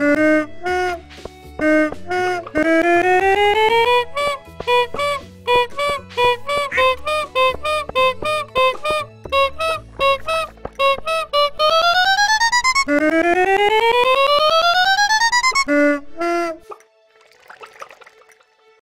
嗯。